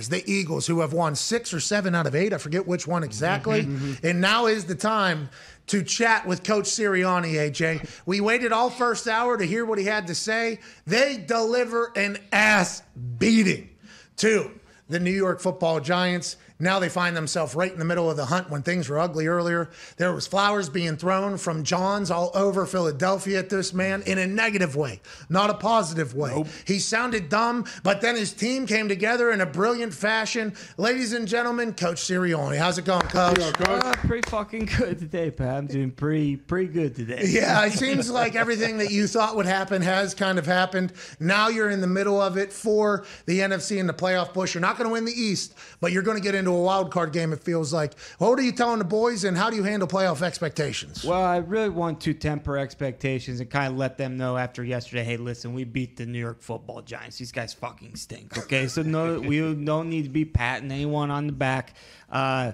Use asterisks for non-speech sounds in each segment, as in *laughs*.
49ers, the Eagles, who have won six or seven out of eight. I forget which one exactly. Mm-hmm. Mm-hmm. And now is the time to chat with Coach Sirianni, AJ. We waited all first hour to hear what he had to say. They deliver an ass beating to the New York football giants. Now they find themselves right in the middle of the hunt when things were ugly earlier. There was flowers being thrown from Johns all over Philadelphia at this man in a negative way, not a positive way. He sounded dumb, but then his team came together in a brilliant fashion. Ladies and gentlemen, Coach Sirianni. How's it going, Coach? Uh, pretty fucking good today, Pat. I'm doing pretty pretty good today. Yeah, it seems like everything that you thought would happen has kind of happened. Now you're in the middle of it for the NFC in the playoff push. You're not going to win the East, but you're going to get into a wild card game. It feels like. What are you telling the boys, and how do you handle playoff expectations? Well, I really want to temper expectations and kind of let them know after yesterday. Hey, listen, we beat the New York Football Giants. These guys fucking stink. Okay, so no, we don't need to be patting anyone on the back. Uh,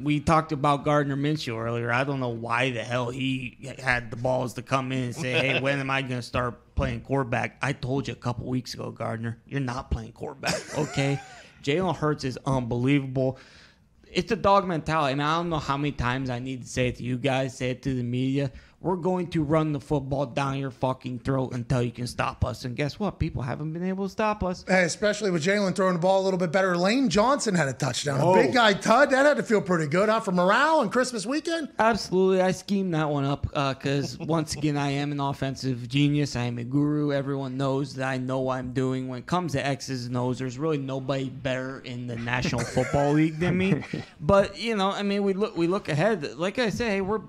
we talked about Gardner Minshew earlier. I don't know why the hell he had the balls to come in and say, "Hey, when am I going to start playing quarterback?" I told you a couple weeks ago, Gardner, you're not playing quarterback. *laughs* Okay, Jalen Hurts is unbelievable. It's a dog mentality, and I don't know how many times I need to say it to you guys, say it to the media. We're going to run the football down your fucking throat until you can stop us. And guess what? People haven't been able to stop us. Hey, especially with Jalen throwing the ball a little bit better. Lane Johnson had a touchdown. A big oh. guy Tud, that had to feel pretty good, huh? For morale on Christmas weekend? Absolutely. I schemed that one up uh, because, once again, I am an offensive genius. I am a guru. Everyone knows that I know what I'm doing. When it comes to X's and O's, there's really nobody better in the National Football League than me. *laughs* But, you know, I mean, we look, we look ahead. Like I say, hey, we're,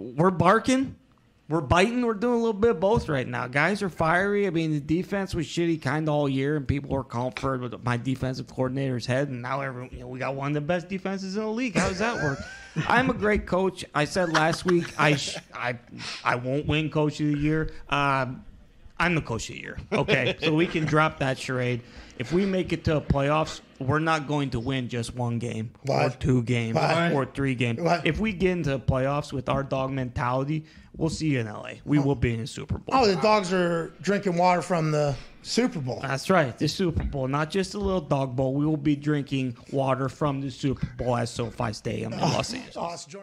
we're barking. We're biting. We're doing a little bit of both right now. Guys are fiery. I mean, the defense was shitty kind of all year, and people were comforted with my defensive coordinator's head. And now everyone, you know, we got one of the best defenses in the league. How does that work? *laughs* I'm a great coach. I said last week I sh- I I won't win coach of the year. Um, I'm the coach of the year. Okay, *laughs* so we can drop that charade. If we make it to the playoffs, we're not going to win just one game Why? or two games Why? or three games. Why? If we get into the playoffs with our dog mentality, we'll see you in LA. We oh. will be in the Super Bowl. Oh, the dogs are drinking water from the Super Bowl. That's right, the Super Bowl, not just a little dog bowl. We will be drinking water from the Super Bowl at SoFi Stadium in oh, Los Angeles. Awesome.